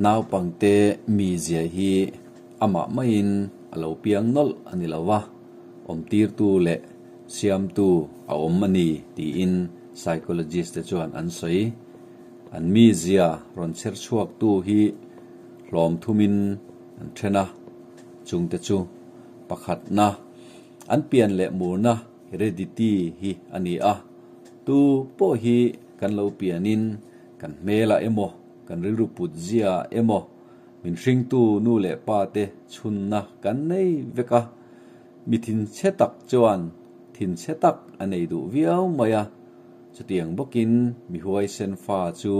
naw pangte mi zia hi ama main alo piang nol ani lawa om tir tu le siam tu a om mani ti in psychologist te chuan an soi. An mi zia ron cher chuak tu hi lom thumin an thena chung te chu pakhat na. An pian le mur na. Heredity hi ani a. Tu po hi kan lo pianin kan mela emo kan rilru put zia emo. Min ring tu nu le pa te chun na kan nei veka. Mi thin che tak chuan, thin che tak anei du viau maya. Chutiang bokin, mi huai sen fa chu,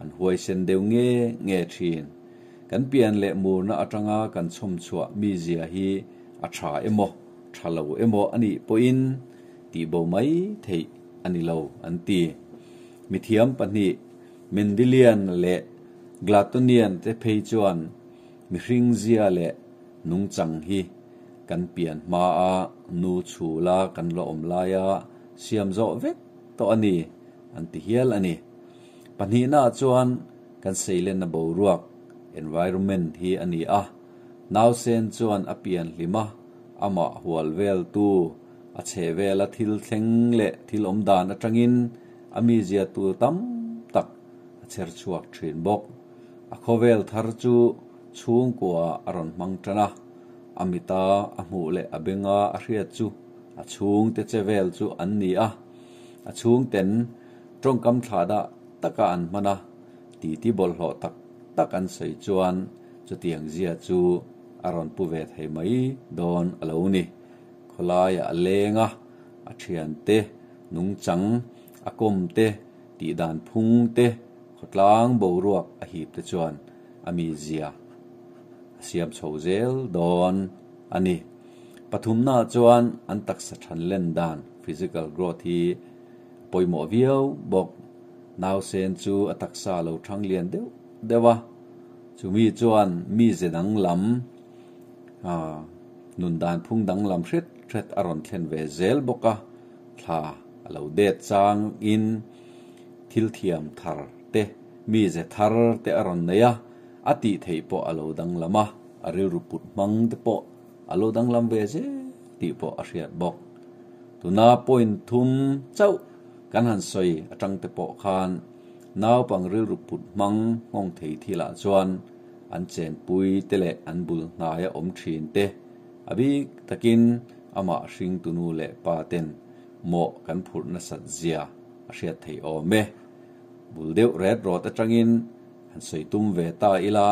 an huai sen deu nge nge thin. Kan pian le mur na atanga kan chum chua mi zia hi, a tha emo thalo emo ani poin. Ti bo mai thei ani lo an ti. Mithiam pani เมนเดเลียนเละกลาตเนียนเตเพยจวนมิริงเซียเละนุงจังฮีกันเปลี่ยนมาอานูชูลากันละอมลายาเสียมโจเวกตัวอันนี้อันที่เฮียลอันนี้ปัญหาน้าจวนกันเซเลนนบรัวก environment ฮีอันนี้อะนาวเซนจวนอเปียนลิมะอามาหัวเวลตูอาเชเวลทิลเซงเลทิลอมดานอจังอินอามีเจียตูตั้ม a cher chuak thin bok. A khovel thar chu chung kwa aron mang tana amita a mu le a benga a hriat chu. A chung te chevel chu an ni a. A chung ten trong kam thada taka an mana ti ti bol ho tak tak an sei chuan chu tiang zia chu aron pu ve thei mai don alo ni. Kholai a lenga a thian te nung chang a kom te ti dan phung te khotlang bo ruak a hip te chuan ami zia. Siam chho zel don ani pathum na chuan an tak sa than len dan. Physical growth hi. Poimo viau, bok naw sen chu atak sa lo thang lian deuh dewa chu mi chuan mi ze dang lam. A, nun dan phung dang lam hret hret aron thlen ve zel boka thla alo det chang in thil thiam thar te mi ze thar te aron neya ati thei po alo dang lama aril ruput mang te po alo dang lam ve je ti po a hriat bok. Tuna point thum chau, kan han soi atang te po khan. Nau pang ril ruput mang, ngong thei thila chuan. An chen pui tele an bul hnaya om thin te. Abi takin ama hring tunu le pa ten. Mo kan phur na sat zia, a hriat thei o me bul deuh red rot atangin an soi tum ve ta ila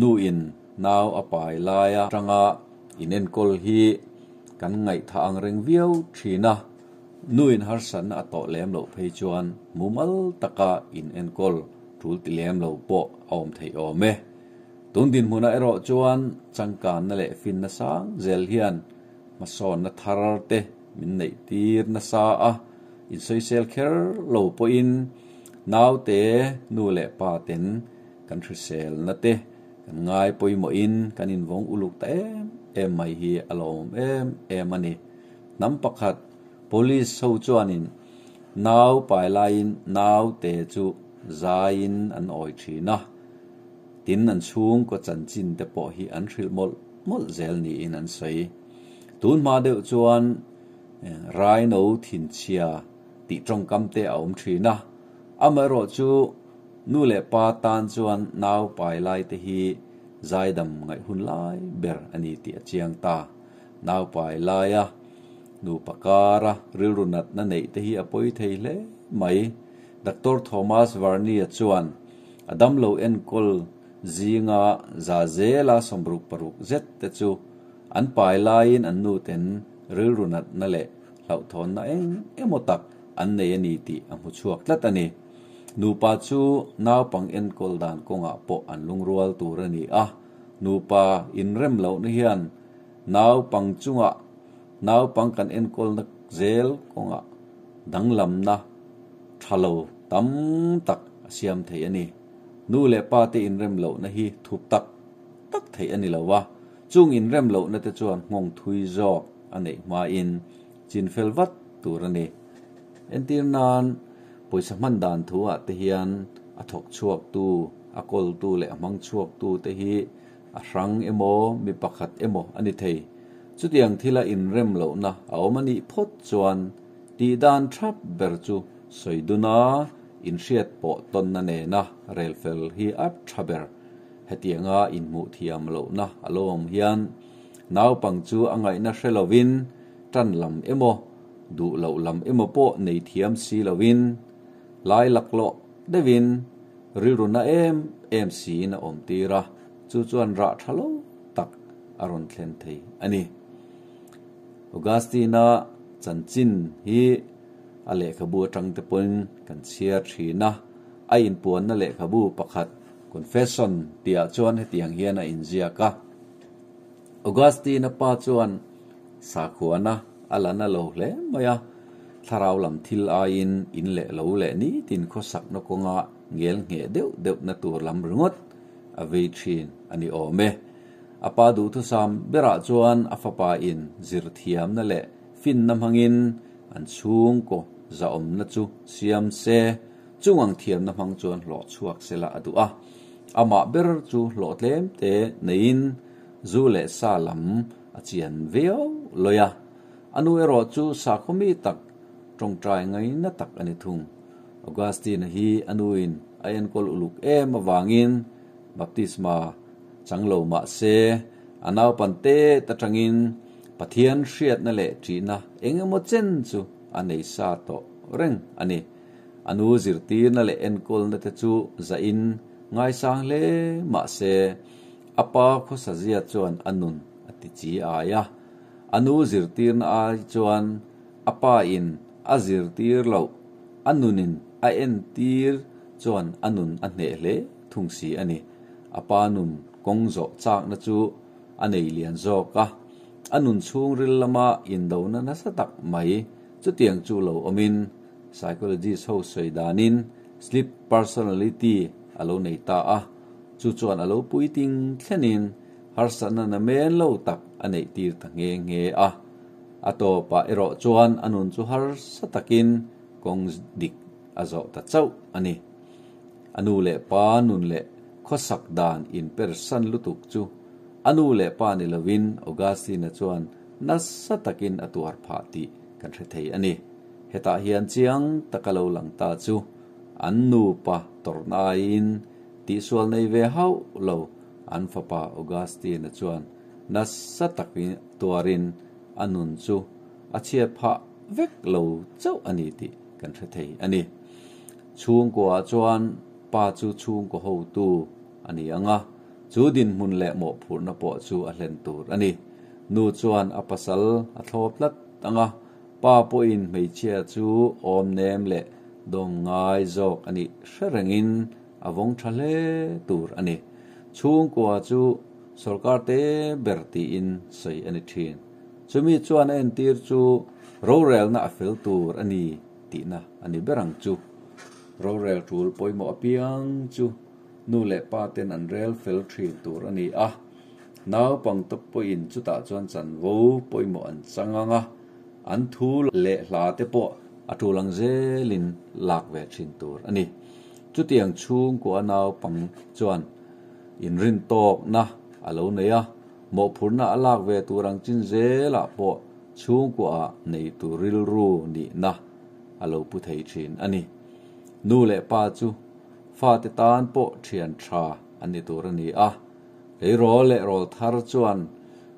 nu in nau apai laia tanga inen kol hi kan ngai tha ang reng viau thina nuin har san a to lem lo phei chuan mumal taka in en kol tul ti lem lo po om thei o me. Tun din huna ero chuan changkan na le fin na sang zel hian, ma son na tharar te, min nei tir na sa a. In soi sel kher lo po in naw te, nu le pa ten, kan thri sel na te. Kan ngai poi mo in, kan in vong uluk ta em em mai hi alom em em ani. Nam pakhat, police nào bài naw pai lain naw te chu zain an oi thina tin an chung ko chan chin te po hi an thril mol mol zel ni in an sei. Tun ma deuh chuan eh, rai no thin chia, ti trong kam te a om thina amaro chu nu le pa tan chuan nau pai lai te hi. Zaidam ngai hun lai ber ani ti chiang ta. Nau pai lai a. Nu pakara rilrunat na nei te hi apoi thei le mai. Dr thomas varnia chuan. Adam lo en kol zinga za zela sombruk paruk zet te chu. An pai lain an nu ten rilrunat na le. Lau thon na eng emotak an nei ani ti amu chuak tlat ani nupa chu naw pang en kol dan konga po an lungrual turani a. Nupa in rem lo na hian. Naw pang chunga. Naw pang kan en kol na zel konga. Danglam na. Thalo tam tak siam thei ani. Nu le pa te in rem lo na hi thup tak. Tak thei ani lo wa. Chung in rem lo na te chuan ngong thui zo ane ma in. Chin fel wat tur ani entir nan poisa man dan thu a te hian a thok chuak tu akol tu le mang chuak tu te hi, a rang emo mi pakhat emo ani thei chutiang thila in rem lo na, a omani phot chuan, ti dan thap ber chu soiduna in hriat po ton na ne na, rel fel hi ap thaber hetianga in mu thiam lo na alom hian naw pang chu angai na hrelovin tan lam emo du lo lam emo po nei thiam si lovin ลายหลักโลได้วินริรุณเอมเอมสีนอมตีระจูจวนระทะโลตักอรุณเทนเทอันนี้อกาสตีนาจันจินฮีอะเลขบูจังตะปุนกันเชียร์ทีนะอายินปวนนะเลขบูปะขัดคอนเฟสชันเตียจวนให้เตียงเฮียนะอินเซียกะอกาสตีนาปาจวนสาขวนะอะลานะโลเลมะยา tharau lam thil a in in le lo le ni tin kho sak no ko nga ngel nge deu deu na tur lam rungot a ve thin ani o me apa du thu sam bera chuan, a in. Zir thiam na le fin nam hangin an chung ko za om na chu, siam se. Chungang thiam na hmang chuan lo chuak sela adu a ama ber chu lo tlem te nein zu le sa lam, a chian veo loya anu ero chu, sa khomi tak trong trai ngay na tak ani thung augustine hi anuin ayan kol uluk em wangin baptisma changlo ma se anaw pante tatangin pathian hriat na le china engemaw chen chu anei sa to reng ani anu zirti na le enkol na te chu zain ngai sang le ma se apa à, kho sajia chuan à anun ati à chi aya anu zirtir na ai chuan apa in azirtir lo. Anunin a en tir chuan anun a hne hle thungsi ani. Apa nun kongzo chak na chu anei lian zo ka. Anun chung ril lama in do na na satak mai, chu tiang chu lo omin psychology so soidanin sleep personality, alo nei ta a. Chu chuan alo puiting thlenin harsana na men lo tak anei tir ta nge nge a. ato pa ero chuan anun chu har satakin kong dik azo ta chau ani. Anu le pa nun le khosak dan in person lutuk chu anu le pa ni lovin augustine chuan na satakin atuar phati kan the thei ani. Heta hian chiang takalo lang ta chu an nu pa torna in ti sual nei ve hau lo an fa pa augustine chuan na satakin tuarin anun chu achia pha vek lo chau ani ti kan tha thei ani. Chuang ko a chuan pa chu chuang ko ho tu ani anga. Chu din mun le mo phur na po chu a hlen tur ani. Nu chuan a pasal a thlop lat anga. Pa po in mei chia chu om nem le dom ngai zok ani. Sherangin avong thale tur ani. Chuang ko chu sarkar te berti in sei ani thin. Chumi chuan en tir chu rorel na fel tur ani ti na ani berang chu. Rorel tul poimo apiang chu. Nu le pa ten an rel fel thri tur ani a. Naw pang to po in chu ta chuan chan vo poimo an changanga. An thu le hla te po. Atu lang zelin lak ve thin tur ani. Chu tiang chung ko naw pang chuan in rin tok na. Alo ne à mo phurna alak ve turang chin zela po chung ko a nei tu ril ru ni na alo pu thei thin ani nu le pa chu fa te tan po thian tha ani tur ani a le ro le rol thar chuan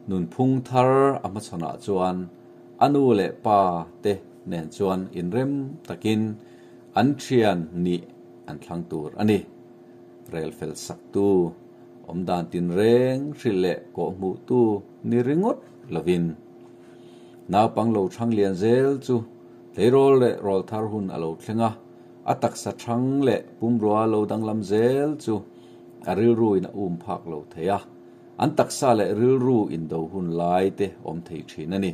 nun phung thar ama chona chuan anu le pa te nen chuan in rem takin an thian ni an thlang tur ani rel fel sak tu om dan tin reng rile ko mu tu, ni ringot lovin na pang lo thang lian zel chu le rol le rol thar hun alo thlenga atak sa thang le pum ro lo dang lam zel chu aril ru in um phak lo theya an taksa le ril ru in do hun lai te om thei thin ani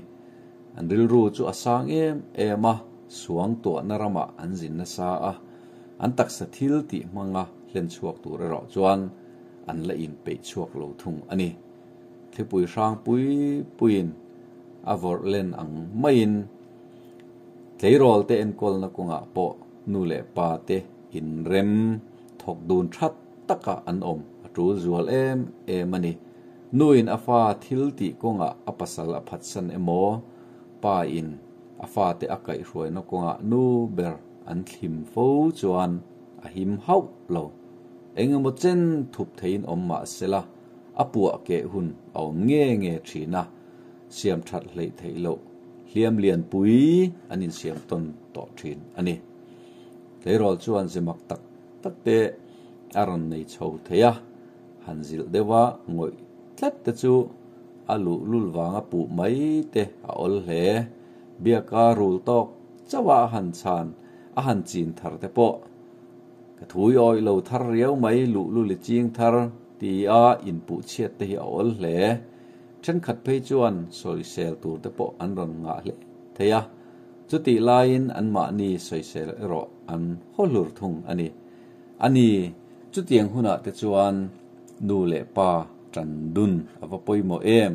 an ril ru chu asang em ema suang to narama an zin na sa a. An taksa thil ti manga len chuak tu ro chuan an la in pe chuak lo thung ani. Thipui sang pui puin avor len ang main. Tleirol te en kol na kunga po nu le pa te in rem. Thok dun that taka an om. Atul zual em em ani. Nuin afa thil ti konga apasal aphatsan emo pa in afa te akai hruai no konga nu ber an thlim fo chuan a him hau lo engemaw chen thup thein om ma sela apua ke hun om nge nge thina siam that hlei thei lo. Hliam lian pui, anin siam ton to thin. Ani. Leirol chuan zemak tak. Tak te aron nei chho theya hanzil dewa ngoi tlat te chu. Alu lul wanga pu mai te a ol hle bia ka rul tok. Chawa han chan. A han chin thar te po ka thui oi lo thar riau mai lu lu le ching thar ti a in pu chiat te hi a ol hle chen khat phei chuan soi sel tur te po an ron nga hle theya chu ti lain an ma ni soi sel ro an holur thung ani ani chu tiang huna te chuan nu le pa tran dun ava poi mo em.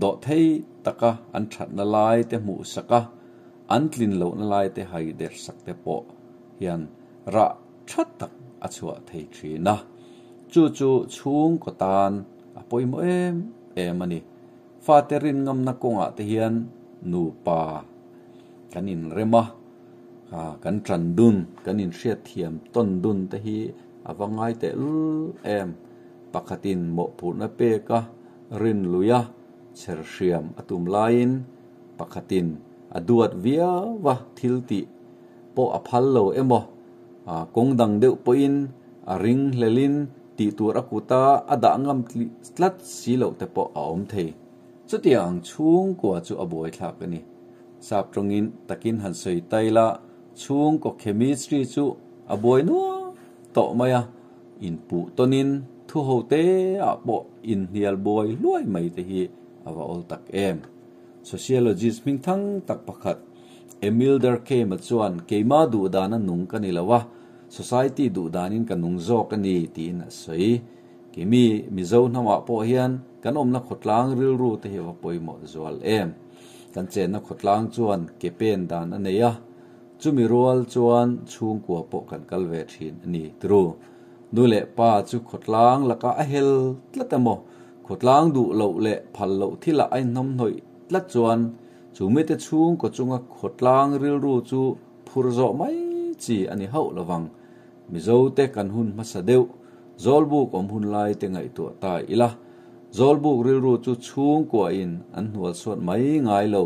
Do thei taka an that na lai te mu saka an tlin lo na lai te hai der sak te po hian ra that tak à chua thầy trí na chu chu chung có tan à bôi mô em em ani fa tê rin ngam na konga nụ hian nu pa kanin rema à kan đun dun kanin xe thiềm tôn đun tê hi awangai te l em pakatin mộ phụ na pe ka rin luya cher hriam atum lain pakhatin aduat via wa thilti po aphal lo emo kong dang deu po in a ring lelin ti tur akuta ada à, ngam slat si lo te po a à om thei chu tiang chung ko chu aboi ka ni sap tongin takin han sei taila chung ko chemistry chu aboi no to maya in pu tonin thu ho te a bo in hial boy luai mai te hi awa ol tak em. Sociologist ming thang tak pakhat emil durkheim ma chuan keima du dana nung kanilawa society du danin kanung zo kani tin asoi kimi mizo nama po hian kan om na khotlang ril ru te hi wa poimo zual em kan chen na khotlang chuan ke pen dan aneya chumi rual chuan chung kwa po kan kalve thin ani tru nule pa chu khotlang laka a hel tlatamo khotlang du lo le phal lo thila ai nom noi tlat chuan chu me te chung ko chunga khotlang ril ru chu phur zo mai chi ani hau lawang mi zo te kan hun ma sa deu zolbu kom hun lai te ngai tu ta ila. Zolbu ril ru chu chung ko in an hual sot mai ngai lo.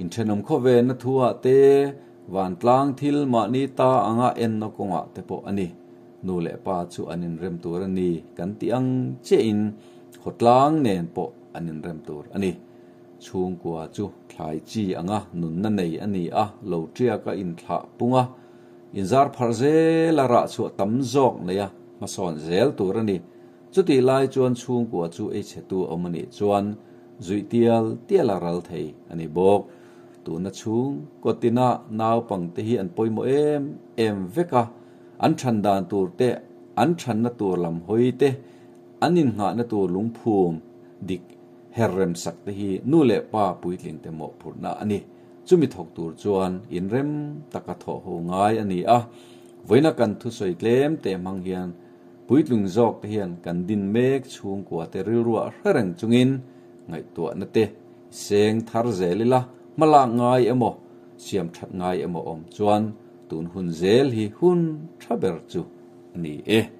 In thenom kho ve na thua te, van tlang thil ma ni ta anga en no konga te po ani. Nu le pa chu anin rem tur ani. Kan ti ang che in khotlang nen po anin rem tur ani. Chung kwa chu thlai chi anga nun na nei ani a. Lo tria ka in thla punga in zar pharze la ra chu tam zok ne ya à. ma son zel tur ani chuti lai chuan chung ko chu e che tu omani chuan zui tial tiala ral thei ani bok tu na chung ko tina naw pang te hi an poimo em em veka à. an than dan tur te an than na tur lam hoi te anin nga na tur lung phum dik herrem sak te hi. Nu le pa puitling te mo phurna ani chumi thok tur chuan in rem taka tho ho ngai ani a. Voina kan thu soi tlem te mang hian puitlung zok te hian kan din mek chung kwa te ril ruwa hereng chungin. Ngai to na te. Seng thar zelila mala ngai emo. Siam that ngai emo om chuan. Tun hun zel hi hun thaber chu. Ani e.